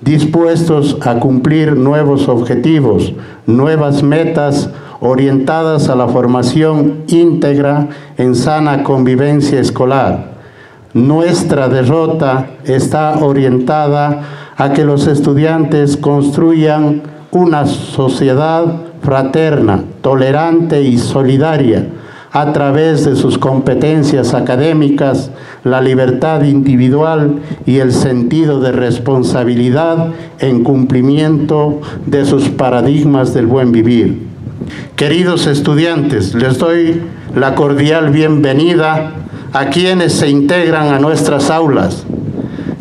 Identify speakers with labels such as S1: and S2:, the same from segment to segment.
S1: dispuestos a cumplir nuevos objetivos, nuevas metas orientadas a la formación íntegra en sana convivencia escolar. Nuestra derrota está orientada a que los estudiantes construyan una sociedad fraterna, tolerante y solidaria a través de sus competencias académicas, la libertad individual y el sentido de responsabilidad en cumplimiento de sus paradigmas del buen vivir. Queridos estudiantes, les doy la cordial bienvenida a quienes se integran a nuestras aulas,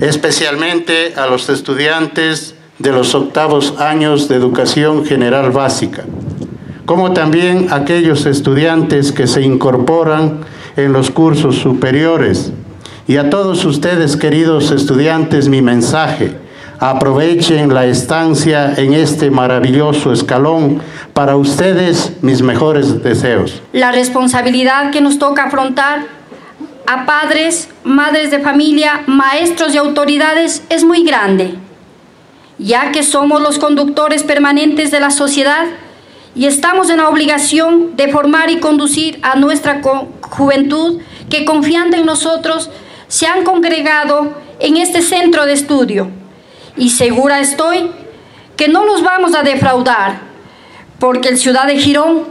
S1: especialmente a los estudiantes de los octavos años de educación general básica, como también aquellos estudiantes que se incorporan en los cursos superiores. Y a todos ustedes, queridos estudiantes, mi mensaje. Aprovechen la estancia en este maravilloso escalón. Para ustedes, mis mejores deseos.
S2: La responsabilidad que nos toca afrontar a padres, madres de familia, maestros y autoridades es muy grande, ya que somos los conductores permanentes de la sociedad y estamos en la obligación de formar y conducir a nuestra juventud que confiando en nosotros se han congregado en este centro de estudio. Y segura estoy que no los vamos a defraudar, porque el Ciudad de Girón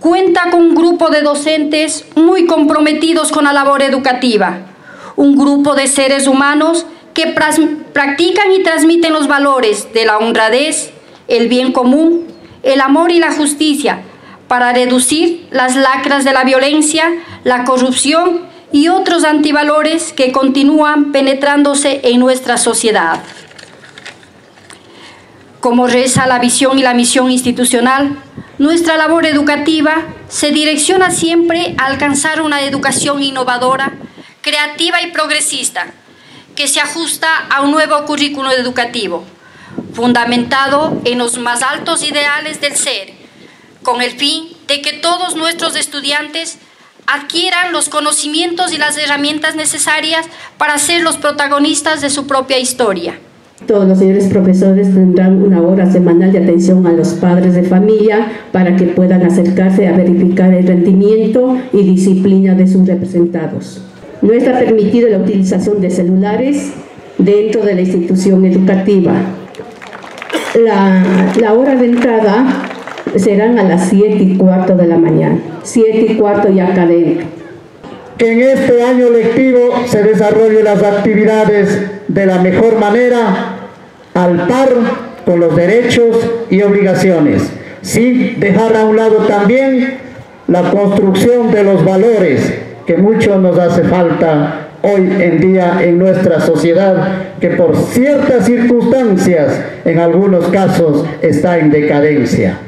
S2: cuenta con un grupo de docentes muy comprometidos con la labor educativa, un grupo de seres humanos que practican y transmiten los valores de la honradez, el bien común, el amor y la justicia para reducir las lacras de la violencia, la corrupción y otros antivalores que continúan penetrándose en nuestra sociedad. Como reza la visión y la misión institucional, nuestra labor educativa se direcciona siempre a alcanzar una educación innovadora, creativa y progresista, que se ajusta a un nuevo currículo educativo, fundamentado en los más altos ideales del ser, con el fin de que todos nuestros estudiantes adquieran los conocimientos y las herramientas necesarias para ser los protagonistas de su propia historia.
S3: Todos los señores profesores tendrán una hora semanal de atención a los padres de familia para que puedan acercarse a verificar el rendimiento y disciplina de sus representados. No está permitida la utilización de celulares dentro de la institución educativa. La, la hora de entrada serán a las 7 y cuarto de la mañana, 7 y cuarto y académico.
S4: Que en este año lectivo se desarrollen las actividades de la mejor manera, al par con los derechos y obligaciones, sin dejar a un lado también la construcción de los valores que mucho nos hace falta hoy en día en nuestra sociedad, que por ciertas circunstancias, en algunos casos, está en decadencia.